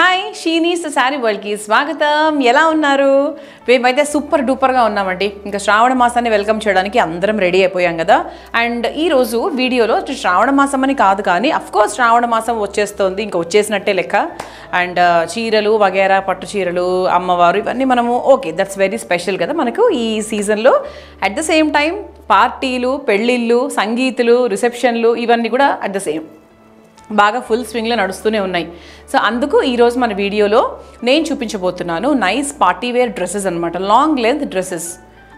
Hi షీనీస్ sari వరల్డ్కి స్వాగతం ఎలా ఉన్నారు మేమైతే సూపర్ డూపర్గా ఉన్నామండి ఇంకా శ్రావణ మాసాన్ని వెల్కమ్ చేయడానికి అందరం రెడీ అయిపోయాం కదా అండ్ ఈరోజు వీడియోలో శ్రావణ మాసం అని కాదు కానీ అఫ్కోర్స్ శ్రావణ మాసం వచ్చేస్తుంది ఇంకా వచ్చేసినట్టే లెక్క అండ్ చీరలు వగేరా పట్టు చీరలు అమ్మవారు ఇవన్నీ మనము ఓకే దట్స్ వెరీ స్పెషల్ కదా మనకు ఈ సీజన్లో అట్ ద సేమ్ టైం పార్టీలు పెళ్ళిళ్ళు సంగీతులు రిసెప్షన్లు ఇవన్నీ కూడా అట్ ద సేమ్ బాగా ఫుల్ స్వింగ్లో నడుస్తూనే ఉన్నాయి. సో అందుకు ఈరోజు మన వీడియోలో నేను చూపించబోతున్నాను నైస్ పార్టీ వేర్ డ్రెస్సెస్ అనమాట long length dresses.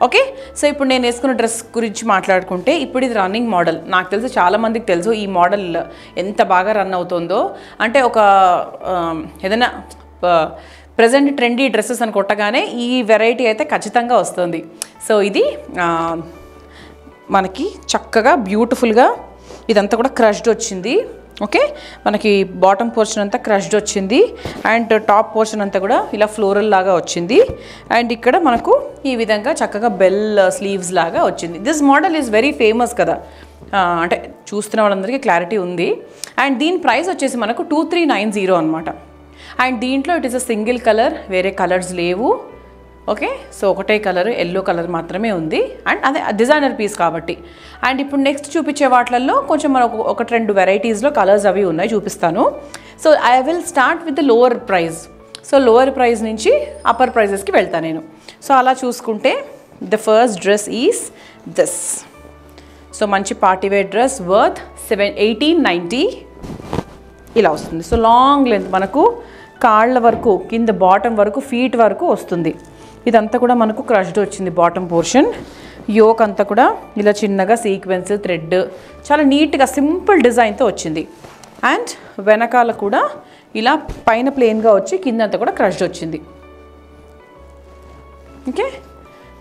Okay? So ఇప్పుడు నేను వేసుకున్న డ్రెస్ గురించి మాట్లాడుకుంటే ఇప్పుడు ఇది రన్నింగ్ మోడల్. నాకు తెలుసు చాలామందికి తెలుసు ఈ మోడల్ ఎంత బాగా రన్ అవుతుందో. అంటే ఒక ఏదైనా ప్రజెంట్ ట్రెండీ డ్రెస్సెస్ అని కొట్టగానే ఈ వెరైటీ అయితే ఖచ్చితంగా వస్తుంది. సో ఇది మనకి చక్కగా బ్యూటిఫుల్గా ఇదంతా కూడా క్రష్డ్ వచ్చింది. ఓకే? మనకి బాటమ్ పోర్షన్ అంతా క్రష్డ్ వచ్చింది. అండ్ టాప్ పోర్షన్ అంతా కూడా ఇలా ఫ్లోరల్ లాగా వచ్చింది. అండ్ ఇక్కడ మనకు ఈ విధంగా చక్కగా బెల్ స్లీవ్స్ uh, లాగా వచ్చింది. This model is very famous కదా. అంటే చూస్తున్న వాళ్ళందరికీ క్లారిటీ ఉంది. అండ్ దీని ప్రైస్ వచ్చేసి మనకు టూ త్రీ నైన్ జీరో అనమాట అండ్ దీంట్లో it is a single colour వేరే కలర్స్ లేవు. ఓకే? సో ఒకటే కలర్ ఎల్లో కలర్ మాత్రమే ఉంది. అండ్ అదే డిజైనర్ పీస్ కాబట్టి. అండ్ ఇప్పుడు నెక్స్ట్ చూపించే వాటిల్లో కొంచెం మనకు ఒకటి రెండు వెరైటీస్లో కలర్స్ అవి ఉన్నాయి చూపిస్తాను. So I will start with the lower price. So lower price నుంచి అప్పర్ ప్రైజెస్కి వెళ్తాను నేను. సో అలా చూసుకుంటే the first dress is this. So మంచి party wear dress worth seven eighteen ninety. ఇలా వస్తుంది. సో లాంగ్ లెంత్ మనకు కాళ్ళ వరకు కింద బాటమ్ వరకు ఫీట్ వరకు వస్తుంది. ఇదంతా కూడా మనకు క్రష్డ్ వచ్చింది బాటమ్ పోర్షన్ యోక్ అంతా కూడా ఇలా చిన్నగా సీక్వెన్స్ థ్రెడ్ చాలా నీట్గా సింపుల్ డిజైన్తో వచ్చింది. అండ్ వెనకాల కూడా ఇలా పైన ప్లెయిన్గా వచ్చి కింద అంతా కూడా క్రష్డ్ వచ్చింది. ఓకే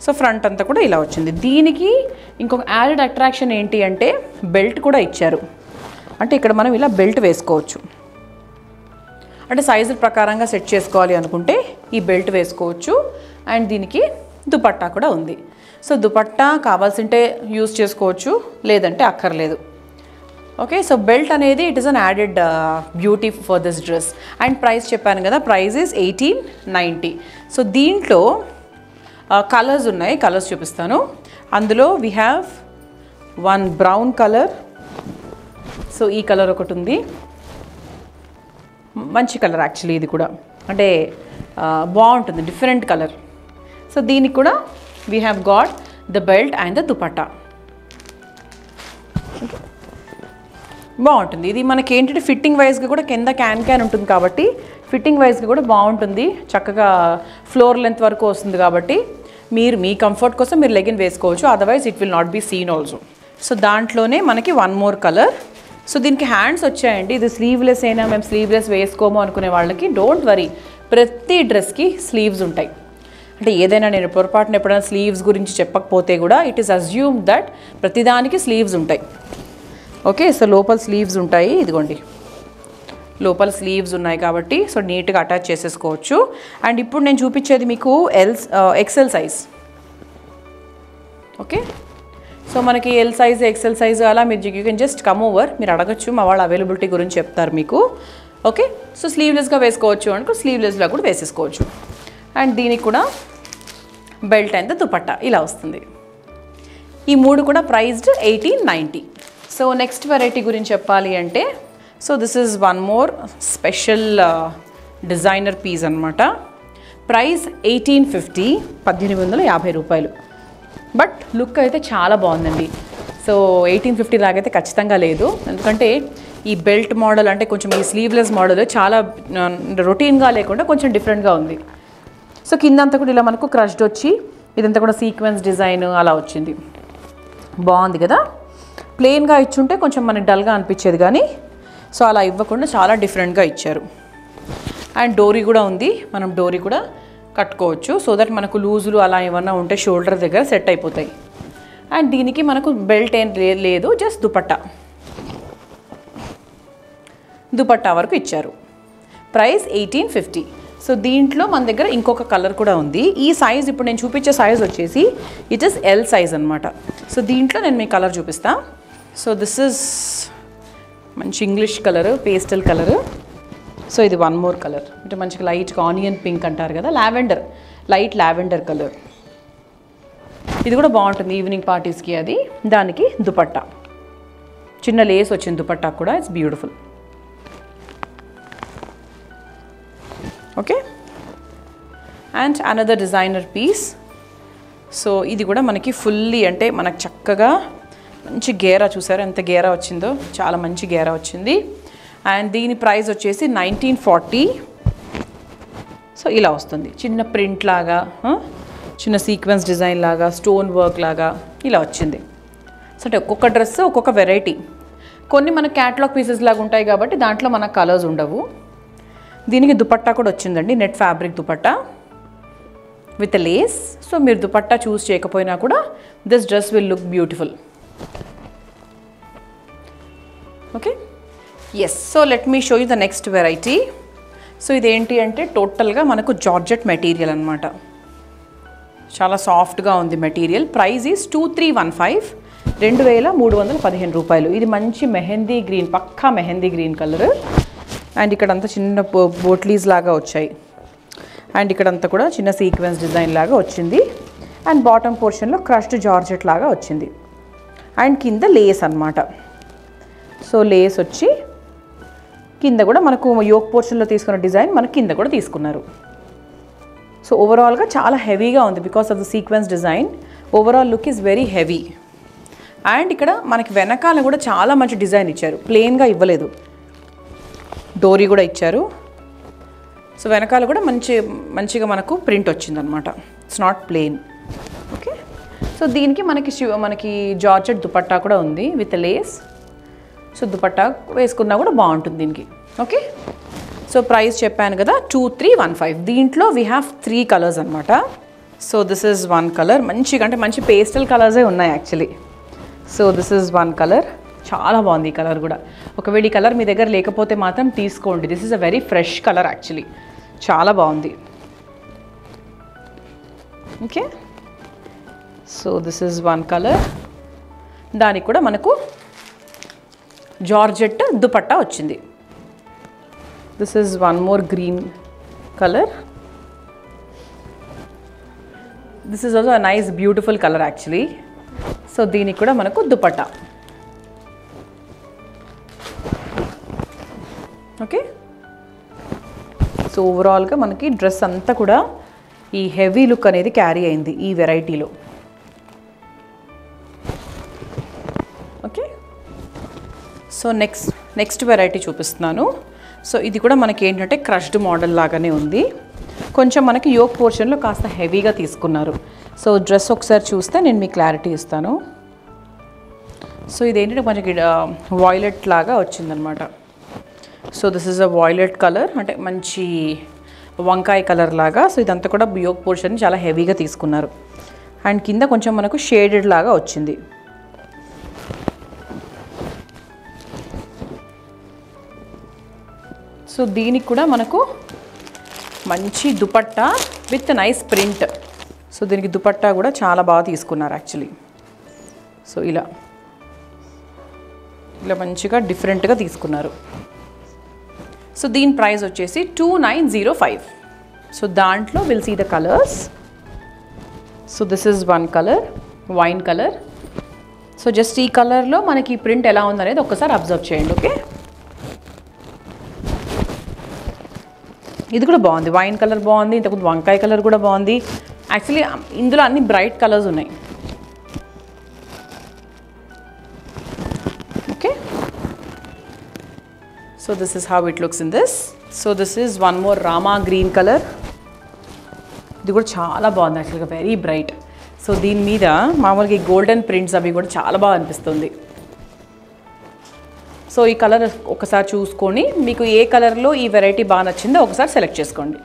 సో ఫ్రంట్ అంతా కూడా ఇలా వచ్చింది. దీనికి ఇంకొక యాడెడ్ అట్రాక్షన్ ఏంటి అంటే బెల్ట్ కూడా ఇచ్చారు. అంటే ఇక్కడ మనం ఇలా బెల్ట్ వేసుకోవచ్చు. అంటే సైజు ప్రకారంగా సెట్ చేసుకోవాలి అనుకుంటే ఈ బెల్ట్ వేసుకోవచ్చు. అండ్ దీనికి దుపట్టా కూడా ఉంది. సో దుపట్టా కావాల్సింటే యూస్ చేసుకోవచ్చు లేదంటే అక్కర్లేదు. ఓకే సో బెల్ట్ అనేది it is an added beauty for this dress. And price చెప్పాను కదా price is eighteen ninety. So దీంట్లో కలర్స్ ఉన్నాయి కలర్స్ చూపిస్తాను. అందులో we have one brown colour so ఈ కలర్ ఒకటి ఉంది. మంచి కలర్ యాక్చువల్లీ ఇది కూడా. అంటే బాగుంటుంది డిఫరెంట్ కలర్. సో దీనికి కూడా we have got the belt and the dupatta బాగుంటుంది. ఇది మనకి ఏంటంటే ఫిట్టింగ్ వైజ్గా కూడా కింద క్యాన్ క్యాన్ ఉంటుంది కాబట్టి ఫిట్టింగ్ వైజ్గా కూడా బాగుంటుంది. చక్కగా ఫ్లోర్ లెంత్ వరకు వస్తుంది కాబట్టి మీరు మీ కంఫర్ట్ కోసం మీరు లెగిన్ వేసుకోవచ్చు. Otherwise it will not be seen also so దాంట్లోనే మనకి వన్ మోర్ కలర్ సో దీనికి హ్యాండ్స్ వచ్చాయండి. ఇది స్లీవ్లెస్ అయినా మేము స్లీవ్లెస్ వేసుకోము అనుకునే వాళ్ళకి డోంట్ వరీ ప్రతి డ్రెస్కి స్లీవ్స్ ఉంటాయి. అంటే ఏదైనా నేను పొరపాటున ఎప్పుడైనా స్లీవ్స్ గురించి చెప్పకపోతే కూడా ఇట్ ఈస్ అజ్యూమ్ దట్ ప్రతిదానికి స్లీవ్స్ ఉంటాయి. ఓకే సో లోపల స్లీవ్స్ ఉంటాయి ఇదిగోండి. లోపల స్లీవ్స్ ఉన్నాయి కాబట్టి సో నీట్గా అటాచ్ చేసేసుకోవచ్చు. అండ్ ఇప్పుడు నేను చూపించేది మీకు L XL size okay so మనకి ఎల్ సైజ్ ఎక్సెల్ సైజ్ అలా మీరు you can just come over మీరు అడగచ్చు మా వాళ్ళ అవైలబిలిటీ గురించి చెప్తారు మీకు. ఓకే సో స్లీవ్లెస్గా వేసుకోవచ్చు అనుకో స్లీవ్లెస్లో కూడా వేసేసుకోవచ్చు. అండ్ దీనికి కూడా బెల్ట్ అండ్ దుపట్టా. ఇలా వస్తుంది. ఈ మూడు కూడా priced eighteen ninety so next variety గురించి చెప్పాలి అంటే so this is one more special designer piece అనమాట ప్రైస్ ఎయిటీన్ ఫిఫ్టీ పద్దెనిమిది వందల యాభై రూపాయలు. బట్ లుక్ అయితే చాలా బాగుందండి. సో ఎయిటీన్ ఫిఫ్టీ లాగైతే ఖచ్చితంగా లేదు. ఎందుకంటే ఈ బెల్ట్ మోడల్ అంటే కొంచెం ఈ స్లీవ్లెస్ మోడల్ చాలా uh, రొటీన్గా లేకుండా కొంచెం డిఫరెంట్గా ఉంది. సో కిందంతా కూడా ఇలా మనకు క్రష్డ్ వచ్చి ఇదంతా కూడా సీక్వెన్స్ డిజైన్ అలా వచ్చింది. బాగుంది కదా? ప్లెయిన్గా ఇచ్చుంటే కొంచెం మనకి డల్గా అనిపించేది కానీ సో అలా ఇవ్వకుండా చాలా డిఫరెంట్గా ఇచ్చారు. అండ్ డోరీ కూడా ఉంది. మనం డోరీ కూడా కట్టుకోవచ్చు. సో దట్ మనకు లూజులు అలా ఏమన్నా ఉంటే షోల్డర్ దగ్గర సెట్ అయిపోతాయి. అండ్ దీనికి మనకు బెల్ట్ ఏం లేదు జస్ట్ దుపట్టా. దుపట్టా వరకు ఇచ్చారు. ప్రైస్ ఎయిటీన్ ఫిఫ్టీ సో దీంట్లో మన దగ్గర ఇంకొక కలర్ కూడా ఉంది. ఈ సైజ్ ఇప్పుడు నేను చూపించే సైజ్ వచ్చేసి ఇట్ ఇస్ ఎల్ సైజ్ అనమాట సో దీంట్లో నేను మీ కలర్ చూపిస్తా. సో దిస్ ఇస్ మంచి English colour pastel colour so ఇది వన్ మోర్ కలర్ అంటే మంచిగా లైట్గా ఆనియన్ పింక్ అంటారు కదా లావెండర్ లైట్ లావెండర్ కలర్ ఇది కూడా బాగుంటుంది ఈవినింగ్ పార్టీస్కి అది. దానికి దుపట్టా. చిన్న లేస్ వచ్చింది దుపట్టా కూడా it's beautiful okay and another designer piece so ఇది కూడా మనకి ఫుల్లీ అంటే మనకు చక్కగా మంచి గేరా చూసారు? ఎంత గేరా వచ్చిందో? చాలా మంచి గేరా వచ్చింది. అండ్ దీని ప్రైస్ వచ్చేసి నైన్టీన్ ఫార్టీ సో ఇలా వస్తుంది. చిన్న ప్రింట్ లాగా చిన్న సీక్వెన్స్ డిజైన్ లాగా స్టోన్ వర్క్ లాగా ఇలా వచ్చింది. సో అంటే ఒక్కొక్క డ్రెస్ ఒక్కొక్క వెరైటీ కొన్ని మన క్యాటలాగ్ పీసెస్ లాగా ఉంటాయి కాబట్టి దాంట్లో మన కలర్స్ ఉండవు. దీనికి దుపట్టా కూడా వచ్చిందండి net fabric dupatta with lace. So మీరు దుపట్టా చూస్ చేయకపోయినా కూడా this dress will look beautiful. Okay? Yes so let me show you the next variety so ఇదేంటి అంటే టోటల్గా మనకు జార్జెట్ మెటీరియల్ అనమాట చాలా సాఫ్ట్గా ఉంది material. Price is two three one five రెండు వేల మూడు వందల పదిహేను రూపాయలు. ఇది మంచి మెహందీ గ్రీన్ పక్కా మెహందీ గ్రీన్ కలర్. అండ్ ఇక్కడంతా చిన్న బోట్లీస్ లాగా వచ్చాయి. అండ్ ఇక్కడంతా కూడా చిన్న సీక్వెన్స్ డిజైన్ లాగా వచ్చింది. అండ్ బాటమ్ పోర్షన్లో క్రష్డ్ జార్జెట్ లాగా వచ్చింది. అండ్ కింద లేస్ అన్నమాట. సో లేస్ వచ్చి కింద కూడా మనకు యోక్ పోర్షన్లో తీసుకున్న డిజైన్ మనకు కింద కూడా తీసుకున్నారు. సో ఓవరాల్గా చాలా హెవీగా ఉంది because of the sequence design. Overall look is very heavy. And ఇక్కడ మనకి వెనకాల కూడా చాలా మంచి డిజైన్ ఇచ్చారు. ప్లెయిన్గా ఇవ్వలేదు. డోరీ కూడా ఇచ్చారు. సో వెనకాల కూడా మంచి మంచిగా మనకు ప్రింట్ వచ్చిందనమాట it's not plain okay so దీనికి మనకి శివ మనకి జార్జెట్ దుపట్టా కూడా ఉంది విత్ లేస్ సో దుపట్టా వేసుకున్నా కూడా బాగుంటుంది దీనికి. ఓకే సో ప్రైస్ చెప్పాను కదా టూ త్రీ వన్ ఫైవ్ దీంట్లో వీ హ్యావ్ త్రీ కలర్స్ అనమాట so this is one colour మంచిగా అంటే మంచి పేస్టల్ కలర్సే ఉన్నాయి actually so this is one colour చాలా బాగుంది ఈ కలర్ కూడా. ఒకవేళ ఈ కలర్ మీ దగ్గర లేకపోతే మాత్రం తీసుకోండి. This is a very fresh colour actually చాలా బాగుంది. Okay so this is one colour దానికి కూడా మనకు జార్జెట్ దుపట్టా వచ్చింది. This is one more green colour this is also nice beautiful colour actually so దీనికి కూడా మనకు దుపట్టా. ఓకే? సో ఓవరాల్గా మనకి డ్రెస్ అంతా కూడా ఈ హెవీ లుక్ అనేది క్యారీ అయింది ఈ వెరైటీలో okay? So next next variety చూపిస్తున్నాను. సో ఇది కూడా మనకి ఏంటంటే క్రష్డ్ మోడల్ లాగానే ఉంది. కొంచెం మనకి యోక్ పోర్షన్లో కాస్త హెవీగా తీసుకున్నారు. సో డ్రెస్ ఒకసారి చూస్తే నేను మీకు క్లారిటీ ఇస్తాను. సో ఇదేంటంటే మనకి వాయిలెట్ లాగా వచ్చిందనమాట so this is a violet colour అంటే మంచి వంకాయ కలర్ లాగా. సో ఇదంతా కూడా యోక్ పోర్షన్ చాలా హెవీగా తీసుకున్నారు. అండ్ కింద కొంచెం మనకు షేడెడ్ లాగా వచ్చింది. సో దీనికి కూడా మనకు మంచి dupatta with nice print so దీనికి దుపట్టా కూడా చాలా బాగా తీసుకున్నారు యాక్చువల్లీ సో ఇలా. ఇలా మంచిగా డిఫరెంట్గా తీసుకున్నారు. సో దీని ప్రైస్ వచ్చేసి two nine zero five so దాంట్లో will see the colours so this is one colour wine colour so just ఈ కలర్లో మనకి ప్రింట్ ఎలా ఉందనేది ఒక్కసారి అబ్జర్వ్ చేయండి ఓకే ఇది కూడా బాగుంది. వైన్ కలర్ బాగుంది ఇంతకుముందు వంకాయ కలర్ కూడా బాగుంది. యాక్చువల్లీ ఇందులో అన్ని బ్రైట్ కలర్స్ ఉన్నాయి. So this is how it looks in this so this is one more Rama green colour ఇది కూడా చాలా బాగుంది యాక్చువల్గా వెరీ బ్రైట్ సో దీని మీద మామూలుగా ఈ గోల్డెన్ ప్రింట్స్ అవి కూడా చాలా బాగా అనిపిస్తుంది. సో ఈ కలర్ ఒకసారి చూసుకొని మీకు ఏ కలర్లో ఈ వెరైటీ బాగా నచ్చిందో ఒకసారి సెలెక్ట్ చేసుకోండి.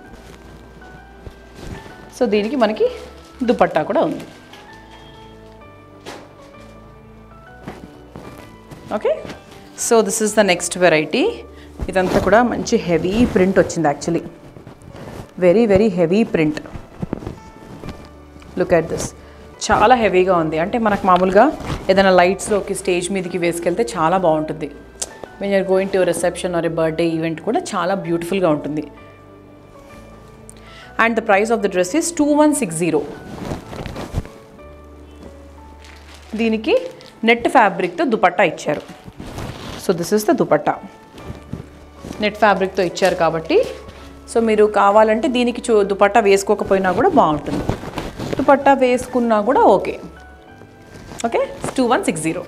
సో దీనికి మనకి దుపట్టా కూడా ఉంది. Okay so this is the next variety ఇదంతా కూడా మంచి హెవీ ప్రింట్ వచ్చింది actually. Very very heavy print. Look at this. చాలా హెవీగా ఉంది. అంటే మనకు మామూలుగా ఏదైనా లైట్స్లోకి స్టేజ్ మీదకి వేసుకెళ్తే చాలా బాగుంటుంది. When are going to reception or a birthday event కూడా చాలా బ్యూటిఫుల్గా ఉంటుంది. And the price of the dress is two one six zero దీనికి నెట్ ఫ్యాబ్రిక్తో దుపట్టా ఇచ్చారు. So this is the dupatta. Net ఫ్యాబ్రిక్తో ఇచ్చారు కాబట్టి. సో మీరు కావాలంటే దీనికి చూ దుపట్టా వేసుకోకపోయినా కూడా బాగుంటుంది. దుపట్టా వేసుకున్నా కూడా okay. Okay? Two one six zero.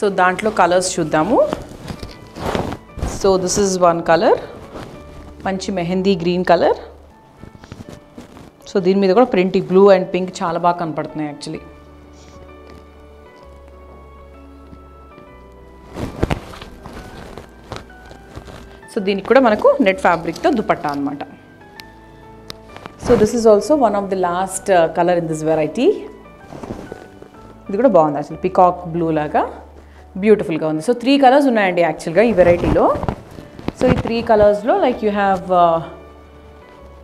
So దాంట్లో కలర్స్ చూద్దాము. So this is one colour. మంచి మెహందీ గ్రీన్ కలర్. సో దీని మీద కూడా ప్రింట్ బ్లూ అండ్ పింక్ చాలా బాగా కనపడుతున్నాయి యాక్చువల్లీ. సో దీనికి కూడా మనకు నెట్ ఫ్యాబ్రిక్తో దుపట్టా అనమాట so this is also one of the last colour in this variety ఇది కూడా బాగుంది అసలు పికాక్ బ్లూ లాగా బ్యూటిఫుల్గా ఉంది. సో త్రీ కలర్స్ ఉన్నాయండి యాక్చువల్గా ఈ వెరైటీలో సో ఈ త్రీ కలర్స్లో like you have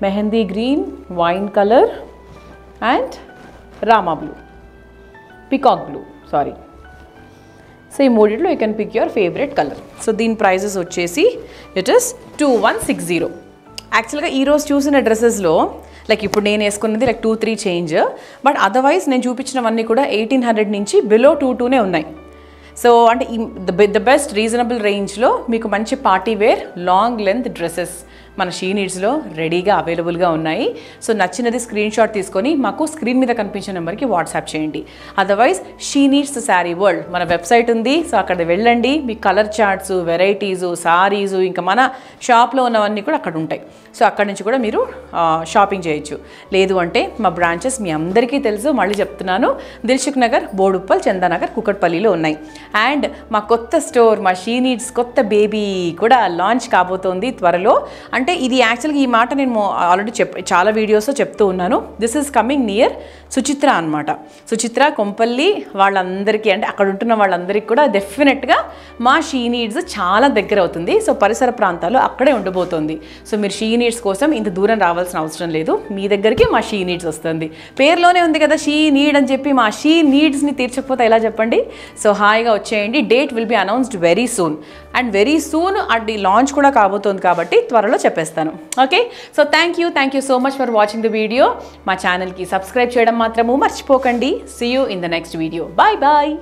mehndi green wine colour and Rama blue peacock blue sorry so ఈ మూడిట్లో you can pick your favourite colour so దీని ప్రైజెస్ వచ్చేసి it is two one six zero యాక్చువల్గా ఈరోజు చూసిన డ్రెస్సెస్లో లైక్ ఇప్పుడు నేను వేసుకున్నది like two three change but otherwise నేను చూపించినవన్నీ కూడా ఎయిటీన్ హండ్రెడ్ నుంచి బిలో టూ టూనే ఉన్నాయి. సో అంటే ఈ ద ద బెస్ట్ రీజనబుల్ రేంజ్లో మీకు మంచి party wear long length dresses మన షీ నీడ్స్లో రెడీగా అవైలబుల్గా ఉన్నాయి. సో నచ్చినది స్క్రీన్ షాట్ తీసుకొని మాకు స్క్రీన్ మీద కనిపించే నెంబర్కి వాట్సాప్ చేయండి. Otherwise she needs saree world మన వెబ్సైట్ ఉంది. సో అక్కడ వెళ్ళండి. మీ కలర్ చార్ట్స్ వెరైటీసు సారీసు ఇంకా మన షాప్లో ఉన్నవన్నీ కూడా అక్కడ ఉంటాయి. సో అక్కడ నుంచి కూడా మీరు షాపింగ్ చేయొచ్చు. లేదు అంటే మా బ్రాంచెస్ మీ అందరికీ తెలుసు. మళ్ళీ చెప్తున్నాను. దిల్షుక్ నగర్ బోడుప్పల్ చందానగర్ కుకట్పల్లిలో ఉన్నాయి. అండ్ మా కొత్త స్టోర్ మా షీ నీడ్స్ కొత్త బేబీ కూడా లాంచ్ కాబోతోంది త్వరలో. అండ్ అంటే ఇది యాక్చువల్గా ఈ మాట నేను ఆల్రెడీ చెప్ చాలా వీడియోస్లో చెప్తూ ఉన్నాను. This is coming near Suchitra అనమాట సుచిత్ర కొంపల్లి వాళ్ళందరికీ అంటే అక్కడ ఉంటున్న వాళ్ళందరికీ కూడా డెఫినెట్గా మా షీ నీడ్స్ చాలా దగ్గర అవుతుంది. సో పరిసర ప్రాంతాలు అక్కడే ఉండబోతోంది. సో మీరు షీ నీడ్స్ కోసం ఇంత దూరం రావాల్సిన అవసరం లేదు. మీ దగ్గరికి మా షీ నీడ్స్ వస్తుంది. పేరులోనే ఉంది కదా షీ నీడ్ అని చెప్పి మా షీ నీడ్స్ని తీర్చకపోతే ఎలా చెప్పండి? సో హాయిగా వచ్చేయండి. Date will be announced very soon and very soon అది లాంచ్ కూడా కాబోతోంది కాబట్టి త్వరలో చెప్పండి. చెప్పేస్తాను. Okay so thank you thank you so much for watching the video మా ఛానల్కి సబ్స్క్రైబ్ చేయడం మాత్రము మర్చిపోకండి. See you in the next video bye bye